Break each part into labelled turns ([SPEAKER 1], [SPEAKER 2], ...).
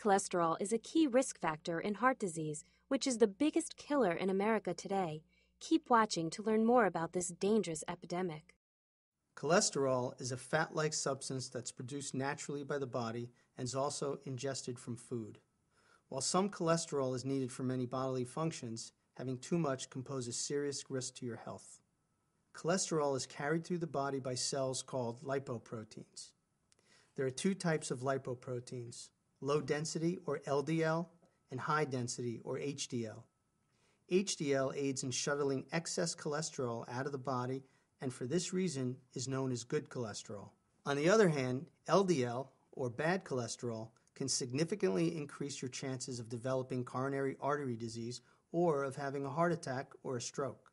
[SPEAKER 1] cholesterol is a key risk factor in heart disease, which is the biggest killer in America today. Keep watching to learn more about this dangerous epidemic.
[SPEAKER 2] Cholesterol is a fat like substance that's produced naturally by the body and is also ingested from food. While some cholesterol is needed for many bodily functions, having too much can pose a serious risk to your health. Cholesterol is carried through the body by cells called lipoproteins. There are two types of lipoproteins low density, or LDL, and high density, or HDL. HDL aids in shuttling excess cholesterol out of the body and for this reason is known as good cholesterol. On the other hand, LDL, or bad cholesterol, can significantly increase your chances of developing coronary artery disease or of having a heart attack or a stroke.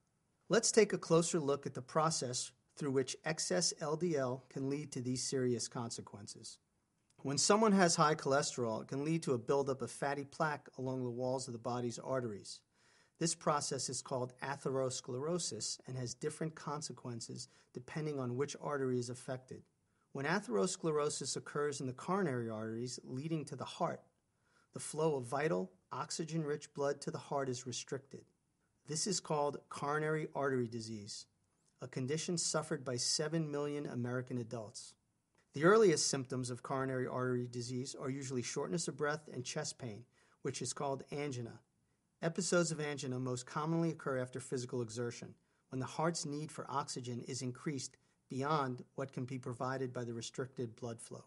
[SPEAKER 2] Let's take a closer look at the process through which excess LDL can lead to these serious consequences. When someone has high cholesterol, it can lead to a buildup of fatty plaque along the walls of the body's arteries. This process is called atherosclerosis and has different consequences depending on which artery is affected. When atherosclerosis occurs in the coronary arteries leading to the heart, the flow of vital, oxygen rich blood to the heart is restricted. This is called coronary artery disease, a condition suffered by 7 million American adults. The earliest symptoms of coronary artery disease are usually shortness of breath and chest pain, which is called angina. Episodes of angina most commonly occur after physical exertion, when the heart's need for oxygen is increased beyond what can be provided by the restricted blood flow.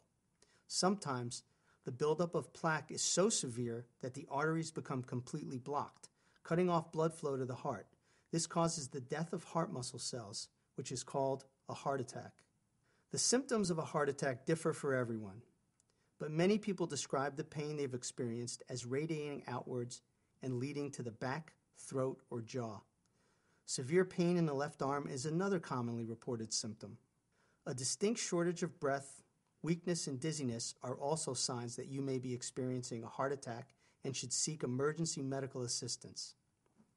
[SPEAKER 2] Sometimes the buildup of plaque is so severe that the arteries become completely blocked, cutting off blood flow to the heart. This causes the death of heart muscle cells, which is called a heart attack. The symptoms of a heart attack differ for everyone, but many people describe the pain they've experienced as radiating outwards and leading to the back, throat, or jaw. Severe pain in the left arm is another commonly reported symptom. A distinct shortage of breath, weakness, and dizziness are also signs that you may be experiencing a heart attack and should seek emergency medical assistance.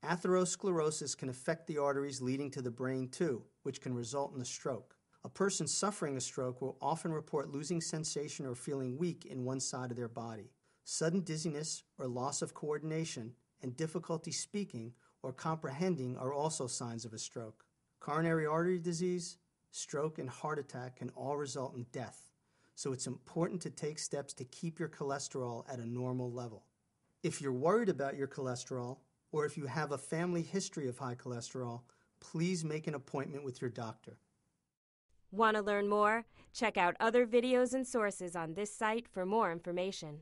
[SPEAKER 2] Atherosclerosis can affect the arteries leading to the brain too, which can result in a stroke. A person suffering a stroke will often report losing sensation or feeling weak in one side of their body. Sudden dizziness or loss of coordination and difficulty speaking or comprehending are also signs of a stroke. Coronary artery disease, stroke, and heart attack can all result in death, so it's important to take steps to keep your cholesterol at a normal level. If you're worried about your cholesterol, or if you have a family history of high cholesterol, please make an appointment with your doctor.
[SPEAKER 1] Want to learn more? Check out other videos and sources on this site for more information.